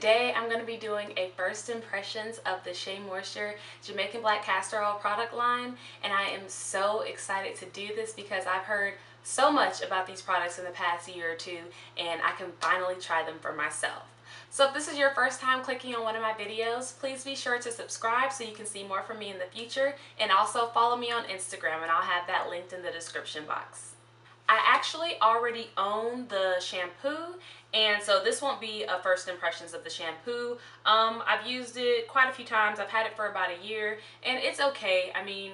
today I'm going to be doing a first impressions of the Shea Moisture Jamaican Black Castor Oil product line and I am so excited to do this because I've heard so much about these products in the past year or two and I can finally try them for myself. So if this is your first time clicking on one of my videos, please be sure to subscribe so you can see more from me in the future and also follow me on Instagram and I'll have that linked in the description box. I actually already own the shampoo and so this won't be a first impressions of the shampoo. Um, I've used it quite a few times. I've had it for about a year and it's okay. I mean,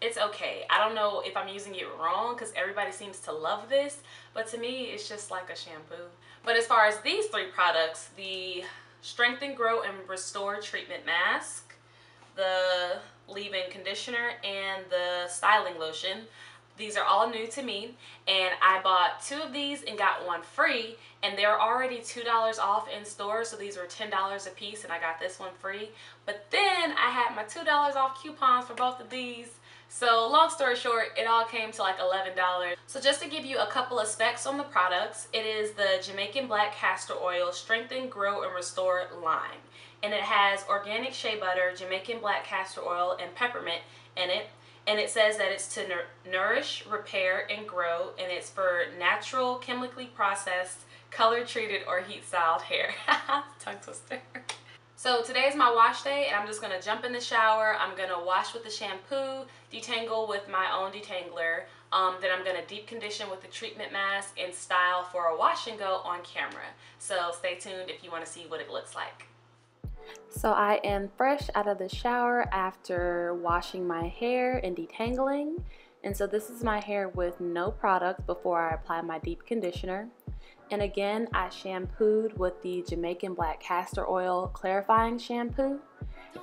it's okay. I don't know if I'm using it wrong because everybody seems to love this, but to me, it's just like a shampoo. But as far as these three products, the Strengthen, Grow, and Restore Treatment Mask, the leave-in conditioner, and the styling lotion, these are all new to me and I bought two of these and got one free and they're already $2 off in store so these were $10 a piece and I got this one free. But then I had my $2 off coupons for both of these. So long story short it all came to like $11 so just to give you a couple of specs on the products it is the Jamaican Black Castor Oil Strengthen Grow and Restore Line and it has organic shea butter Jamaican Black Castor Oil and peppermint in it and it says that it's to nourish, repair, and grow, and it's for natural, chemically processed, color treated, or heat styled hair. Tongue twister. So today is my wash day and I'm just going to jump in the shower. I'm going to wash with the shampoo, detangle with my own detangler. Um, then I'm going to deep condition with the treatment mask and style for a wash and go on camera. So stay tuned if you want to see what it looks like. So I am fresh out of the shower after washing my hair and detangling. And so this is my hair with no product before I apply my deep conditioner. And again, I shampooed with the Jamaican Black Castor Oil Clarifying Shampoo.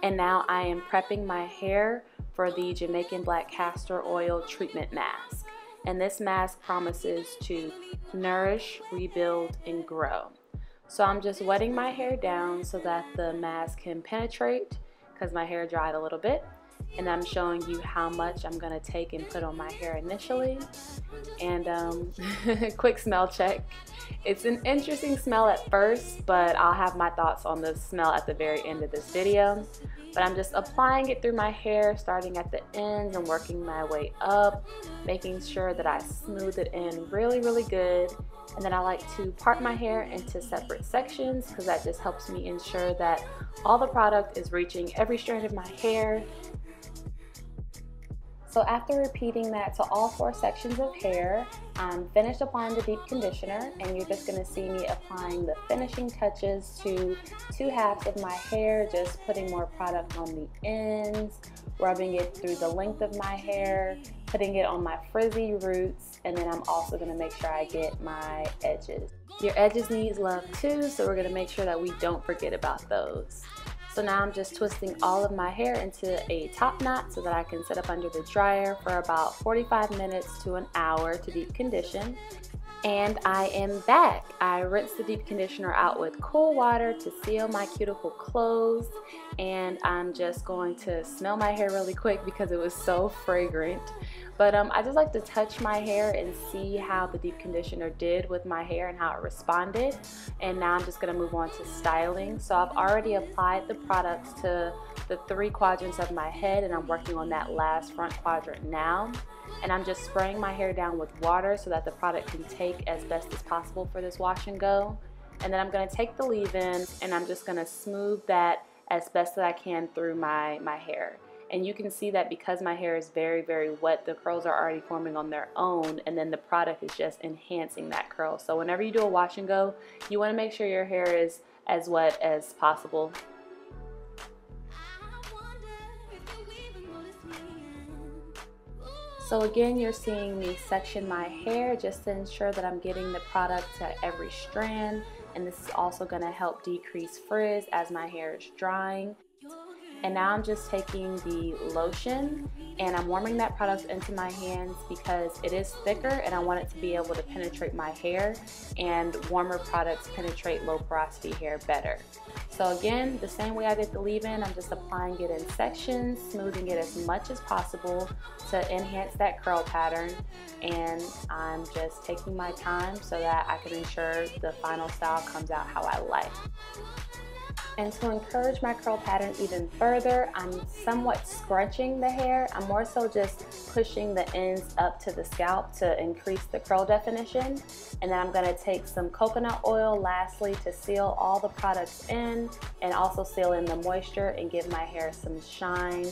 And now I am prepping my hair for the Jamaican Black Castor Oil Treatment Mask. And this mask promises to nourish, rebuild, and grow. So I'm just wetting my hair down so that the mask can penetrate because my hair dried a little bit. And I'm showing you how much I'm to take and put on my hair initially. And um, quick smell check. It's an interesting smell at first, but I'll have my thoughts on the smell at the very end of this video. But I'm just applying it through my hair, starting at the ends and working my way up, making sure that I smooth it in really, really good and then I like to part my hair into separate sections because that just helps me ensure that all the product is reaching every strand of my hair. So after repeating that to all four sections of hair, um, I'm finished applying the deep conditioner and you're just going to see me applying the finishing touches to two halves of my hair, just putting more product on the ends, rubbing it through the length of my hair, putting it on my frizzy roots, and then I'm also gonna make sure I get my edges. Your edges need love too, so we're gonna make sure that we don't forget about those. So now I'm just twisting all of my hair into a top knot so that I can set up under the dryer for about 45 minutes to an hour to deep condition. And I am back. I rinsed the deep conditioner out with cool water to seal my cuticle closed. And I'm just going to smell my hair really quick because it was so fragrant. But um, I just like to touch my hair and see how the deep conditioner did with my hair and how it responded. And now I'm just to move on to styling. So I've already applied the products to the three quadrants of my head and I'm working on that last front quadrant now and I'm just spraying my hair down with water so that the product can take as best as possible for this wash and go. And then I'm to take the leave-in and I'm just to smooth that as best that I can through my, my hair. And you can see that because my hair is very, very wet, the curls are already forming on their own and then the product is just enhancing that curl. So whenever you do a wash and go, you want to make sure your hair is as wet as possible So again, you're seeing me section my hair just to ensure that I'm getting the product to every strand. And this is also gonna help decrease frizz as my hair is drying. And now I'm just taking the lotion and I'm warming that product into my hands because it is thicker and I want it to be able to penetrate my hair and warmer products penetrate low porosity hair better. So again, the same way I did the leave-in, I'm just applying it in sections, smoothing it as much as possible to enhance that curl pattern and I'm just taking my time so that I can ensure the final style comes out how I like. And to encourage my curl pattern even further, I'm somewhat scrunching the hair. I'm more so just pushing the ends up to the scalp to increase the curl definition. And then I'm gonna take some coconut oil lastly to seal all the products in and also seal in the moisture and give my hair some shine.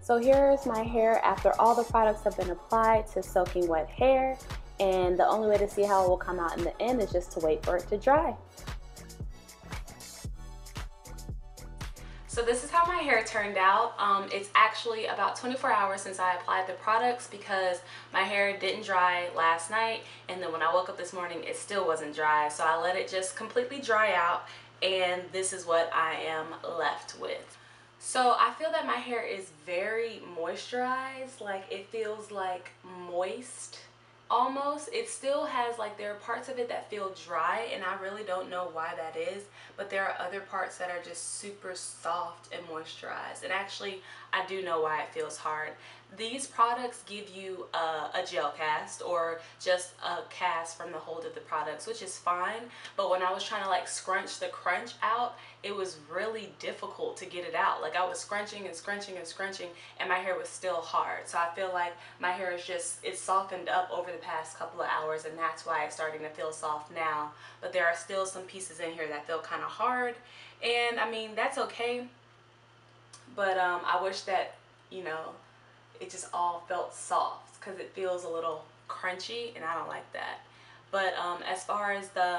So here's my hair after all the products have been applied to soaking wet hair and the only way to see how it will come out in the end is just to wait for it to dry. So this is how my hair turned out. Um, it's actually about 24 hours since I applied the products because my hair didn't dry last night and then when I woke up this morning it still wasn't dry so I let it just completely dry out and this is what I am left with. So I feel that my hair is very moisturized like it feels like moist almost it still has like there are parts of it that feel dry and I really don't know why that is but there are other parts that are just super soft and moisturized and actually I do know why it feels hard these products give you a, a, gel cast or just a cast from the hold of the products, which is fine. But when I was trying to like scrunch the crunch out, it was really difficult to get it out. Like I was scrunching and scrunching and scrunching and my hair was still hard. So I feel like my hair is just, it's softened up over the past couple of hours and that's why it's starting to feel soft now. But there are still some pieces in here that feel kind of hard. And I mean, that's okay. But um, I wish that, you know, it just all felt soft because it feels a little crunchy and I don't like that. But um, as far as the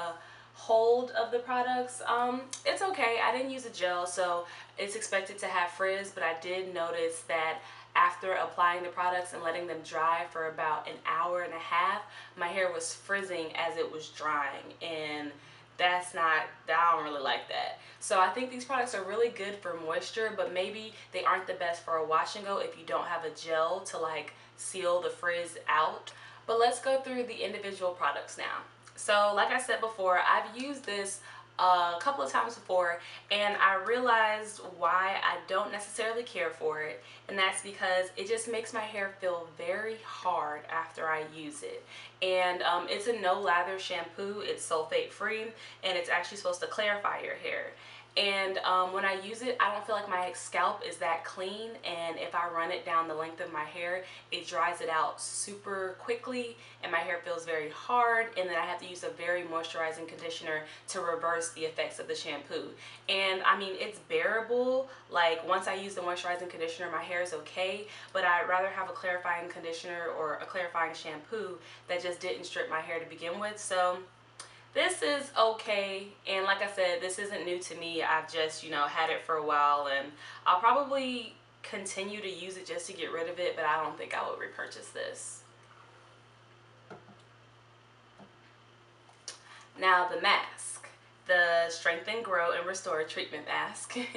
hold of the products, um, it's okay. I didn't use a gel, so it's expected to have frizz, but I did notice that after applying the products and letting them dry for about an hour and a half, my hair was frizzing as it was drying. And that's not, I don't really like that. So I think these products are really good for moisture, but maybe they aren't the best for a wash and go if you don't have a gel to like seal the frizz out. But let's go through the individual products now. So like I said before, I've used this a couple of times before and I realized why I don't necessarily care for it and that's because it just makes my hair feel very hard after I use it. And um, it's a no lather shampoo it's sulfate free and it's actually supposed to clarify your hair and um, when I use it I don't feel like my scalp is that clean. And if I run it down the length of my hair it dries it out super quickly. And my hair feels very hard. And then I have to use a very moisturizing conditioner to reverse the effects of the shampoo. And I mean it's bearable. Like once I use the moisturizing conditioner my hair is okay. But I'd rather have a clarifying conditioner or a clarifying shampoo that just didn't strip my hair to begin with. So this is okay and like I said this isn't new to me. I've just you know had it for a while and I'll probably continue to use it just to get rid of it but I don't think I would repurchase this. Now the mask the strengthen grow and restore treatment mask.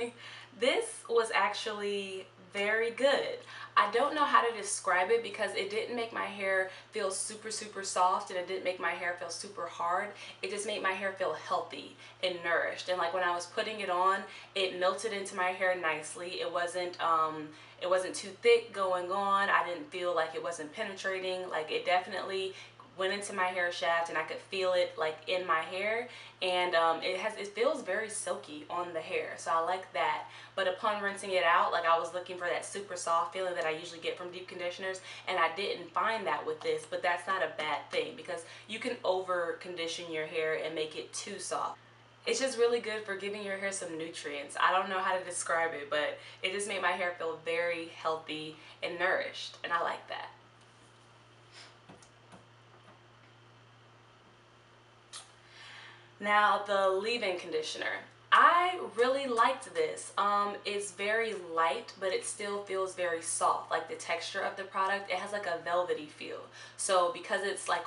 This was actually very good. I don't know how to describe it because it didn't make my hair feel super super soft and it didn't make my hair feel super hard. It just made my hair feel healthy and nourished. And like when I was putting it on it melted into my hair nicely. It wasn't um it wasn't too thick going on. I didn't feel like it wasn't penetrating. Like it definitely went into my hair shaft and I could feel it like in my hair and um, it has it feels very silky on the hair so I like that but upon rinsing it out like I was looking for that super soft feeling that I usually get from deep conditioners and I didn't find that with this but that's not a bad thing because you can over condition your hair and make it too soft it's just really good for giving your hair some nutrients. I don't know how to describe it, but it just made my hair feel very healthy and nourished, and I like that. Now the leave-in conditioner. I really liked this. Um, it's very light, but it still feels very soft. Like the texture of the product, it has like a velvety feel. So because it's like,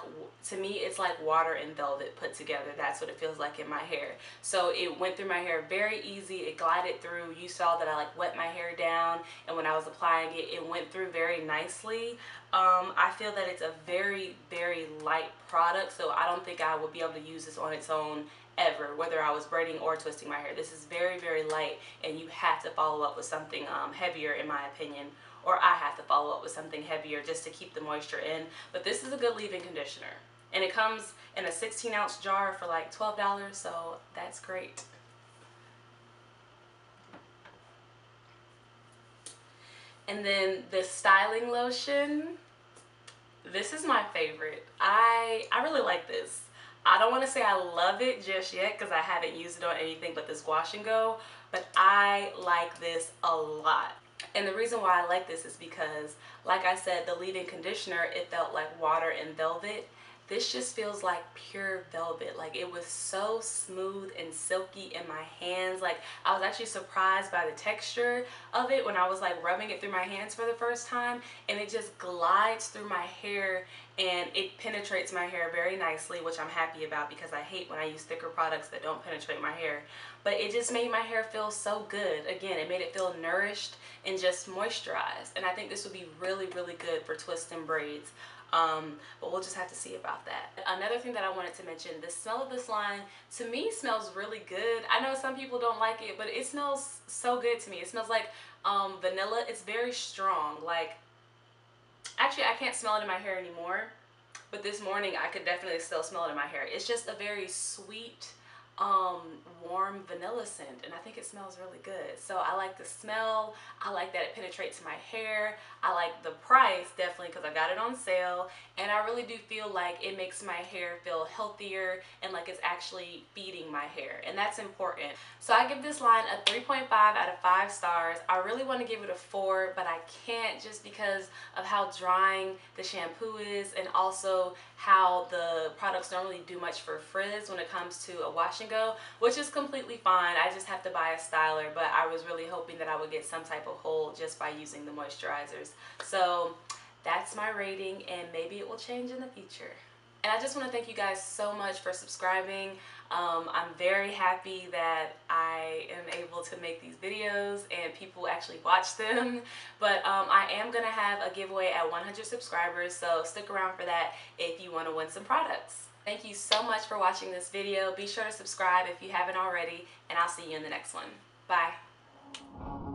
to me, it's like water and velvet put together. That's what it feels like in my hair. So it went through my hair very easy. It glided through. You saw that I like wet my hair down. And when I was applying it, it went through very nicely. Um, I feel that it's a very, very light product. So I don't think I would be able to use this on its own ever, whether I was braiding or twisting my hair. This is very, very light and you have to follow up with something um, heavier in my opinion or I have to follow up with something heavier just to keep the moisture in. But this is a good leave-in conditioner And it comes in a 16 ounce jar for like $12, so that's great. And then the styling lotion, this is my favorite. I, I really like this. I don't want to say I love it just yet because I haven't used it on anything but this wash and go, but I like this a lot. And the reason why I like this is because, like I said, the leave-in conditioner, it felt like water and velvet this just feels like pure velvet like it was so smooth and silky in my hands like I was actually surprised by the texture of it when I was like rubbing it through my hands for the first time and it just glides through my hair and it penetrates my hair very nicely which I'm happy about because I hate when I use thicker products that don't penetrate my hair but it just made my hair feel so good again it made it feel nourished and just moisturized and I think this would be really really good for twists and braids um, but we'll just have to see about that. Another thing that I wanted to mention, the smell of this line to me smells really good. I know some people don't like it, but it smells so good to me. It smells like um, vanilla. It's very strong. Like, actually I can't smell it in my hair anymore, but this morning I could definitely still smell it in my hair. It's just a very sweet, um, warm vanilla scent and I think it smells really good. So I like the smell. I like that it penetrates my hair. I like the price definitely because I got it on sale and I really do feel like it makes my hair feel healthier and like it's actually feeding my hair and that's important. So I give this line a 3.5 out of 5 stars. I really want to give it a 4 but I can't just because of how drying the shampoo is and also how the products don't really do much for frizz when it comes to a wash and go which is completely fine. I just have to buy a styler but I was really hoping that I would get some type of hold just by using the moisturizers. So that's my rating and maybe it will change in the future. And I just want to thank you guys so much for subscribing. Um, I'm very happy that I am able to make these videos and people actually watch them. But um, I am going to have a giveaway at 100 subscribers, so stick around for that if you want to win some products. Thank you so much for watching this video. Be sure to subscribe if you haven't already, and I'll see you in the next one. Bye.